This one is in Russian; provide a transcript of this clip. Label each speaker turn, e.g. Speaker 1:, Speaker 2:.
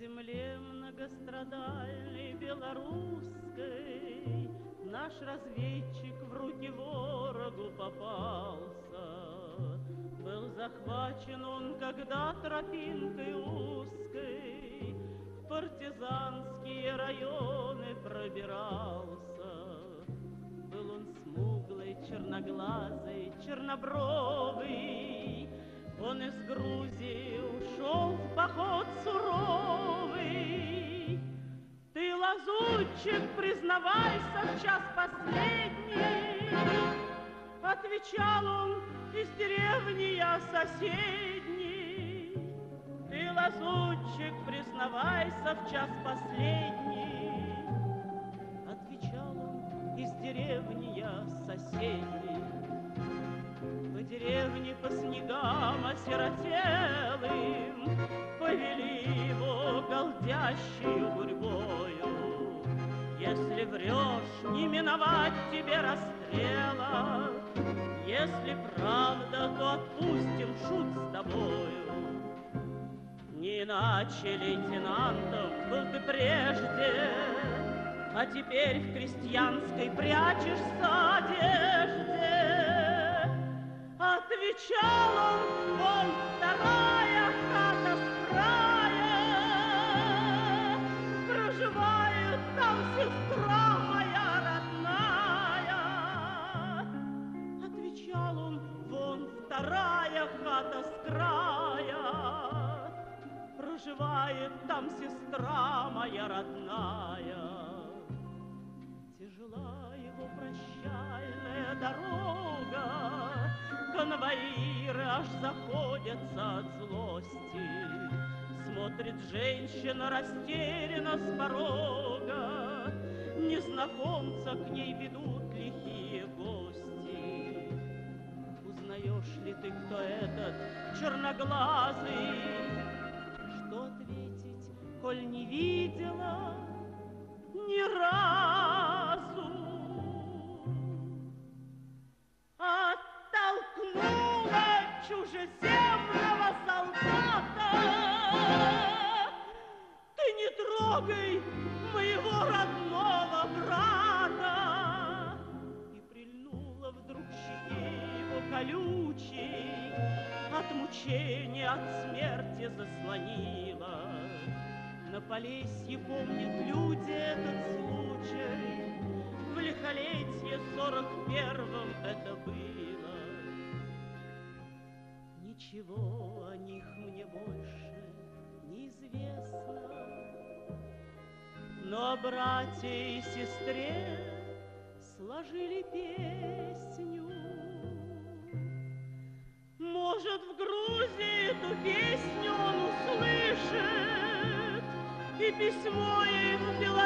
Speaker 1: Земле многострадальной белорусской Наш разведчик в руки ворогу попался. Был захвачен он, когда тропинкой узкой В партизанские районы пробирался. Был он смуглый, черноглазый, чернобровый, Он из лазутчик, признавайся в час последний. Отвечал он из деревни я соседней. Ты, лазутчик, признавайся в час последний. Отвечал он из деревни я соседней. По деревне по снегам осиротелым Повели его голдящую врешь, не миновать тебе расстрела, Если правда, то отпустим шут с тобою. Не иначе лейтенантом был ты прежде, А теперь в крестьянской прячешься одежде. Отвечал он, вон вторая хата с края, Проживает там сестра моя вторая хата с края, Проживает там сестра моя родная. Тяжела его прощальная дорога, Конвоиры аж заходятся от злости. Смотрит женщина растерянно с порога, Незнакомца к ней ведут лихие гости. Узнаешь ли ты, кто этот черноглазый? Что ответить, коль не видела ни разу? Оттолкнула чужеземного солдата. Ты не трогай моего родного его колючей, От мучения, от смерти заслонила. На Полесье помнят люди этот случай, В лихолетье сорок первом это было. Ничего о них мне больше неизвестно, Но о брате и сестре сложили песню. Может, в Грузии эту песню он услышит, и письмо я ему пила.